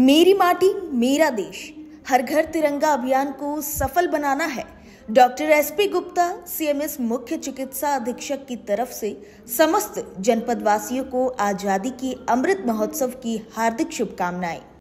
मेरी माटी, मेरा देश। हर घर तिरंगा अभियान को सफल बनाना है। Doctor S P Gupta, CMS मुख्य चिकित्सा अधीक्षक की तरफ़ से समस्त जनपद वासियों को आज़ादी की अमृत महोत्सव की हार्दिक शुभकामनाएँ।